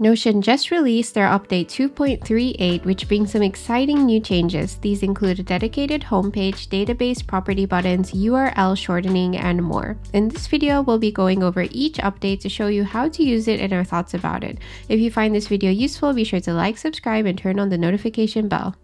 Notion just released their update 2.38, which brings some exciting new changes. These include a dedicated homepage, database property buttons, URL shortening, and more. In this video, we'll be going over each update to show you how to use it and our thoughts about it. If you find this video useful, be sure to like, subscribe, and turn on the notification bell.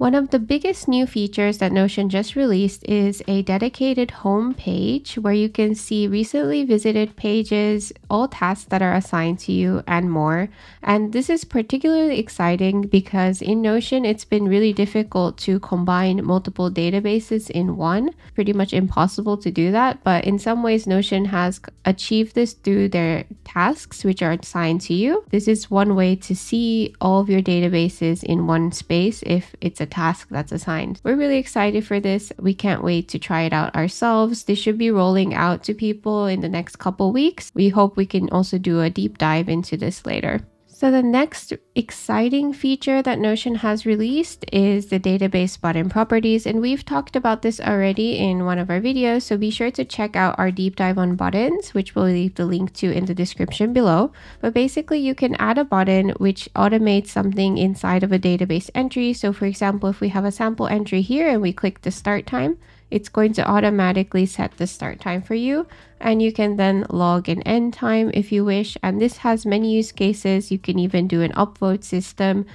One of the biggest new features that Notion just released is a dedicated home page where you can see recently visited pages, all tasks that are assigned to you, and more. And this is particularly exciting because in Notion, it's been really difficult to combine multiple databases in one. Pretty much impossible to do that. But in some ways, Notion has achieved this through their tasks, which are assigned to you. This is one way to see all of your databases in one space if it's a task that's assigned. We're really excited for this. We can't wait to try it out ourselves. This should be rolling out to people in the next couple weeks. We hope we can also do a deep dive into this later. So the next exciting feature that Notion has released is the database button properties. And we've talked about this already in one of our videos. So be sure to check out our deep dive on buttons, which we'll leave the link to in the description below. But basically you can add a button which automates something inside of a database entry. So for example, if we have a sample entry here and we click the start time, it's going to automatically set the start time for you and you can then log an end time if you wish. And this has many use cases. You can even do an upvote system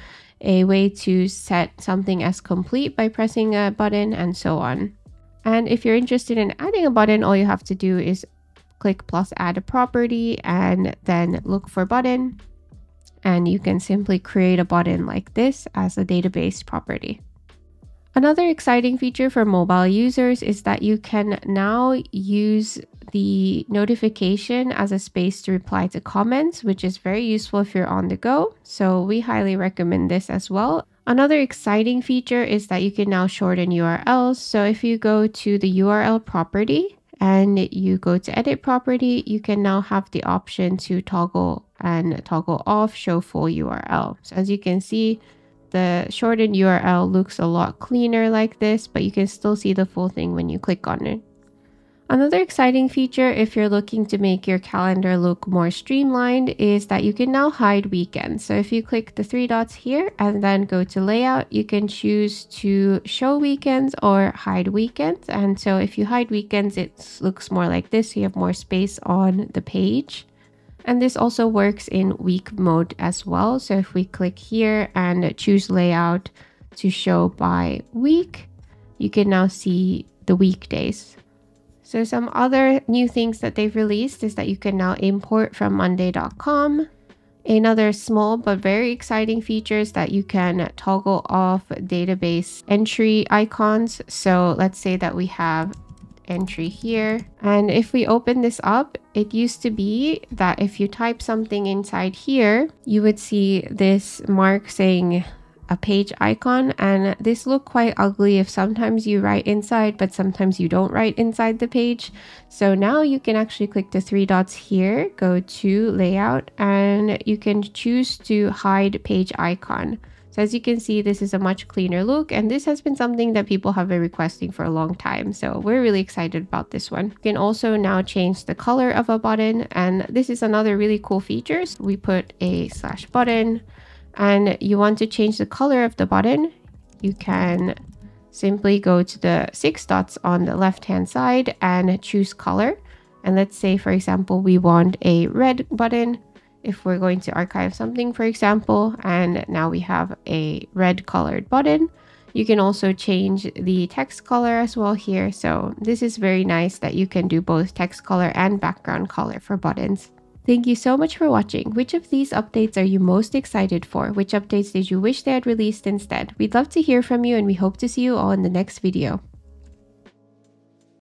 a way to set something as complete by pressing a button and so on. And if you're interested in adding a button all you have to do is click plus add a property and then look for button. And you can simply create a button like this as a database property Another exciting feature for mobile users is that you can now use the notification as a space to reply to comments, which is very useful if you're on the go. So we highly recommend this as well. Another exciting feature is that you can now shorten URLs. So if you go to the URL property and you go to edit property, you can now have the option to toggle and toggle off show full URL. So as you can see, the shortened URL looks a lot cleaner like this, but you can still see the full thing when you click on it. Another exciting feature if you're looking to make your calendar look more streamlined is that you can now hide weekends. So if you click the three dots here and then go to layout, you can choose to show weekends or hide weekends. And so if you hide weekends, it looks more like this. You have more space on the page. And this also works in week mode as well. So if we click here and choose layout to show by week, you can now see the weekdays. So some other new things that they've released is that you can now import from monday.com. Another small but very exciting feature is that you can toggle off database entry icons. So let's say that we have entry here. And if we open this up, it used to be that if you type something inside here, you would see this mark saying a page icon. And this looked quite ugly if sometimes you write inside but sometimes you don't write inside the page. So now you can actually click the three dots here go to layout and you can choose to hide page icon so as you can see, this is a much cleaner look and this has been something that people have been requesting for a long time. So we're really excited about this one. You can also now change the color of a button and this is another really cool feature. So we put a slash button and you want to change the color of the button. You can simply go to the six dots on the left hand side and choose color. And let's say, for example, we want a red button if we're going to archive something, for example, and now we have a red colored button. You can also change the text color as well here. So this is very nice that you can do both text color and background color for buttons. Thank you so much for watching. Which of these updates are you most excited for? Which updates did you wish they had released instead? We'd love to hear from you and we hope to see you all in the next video.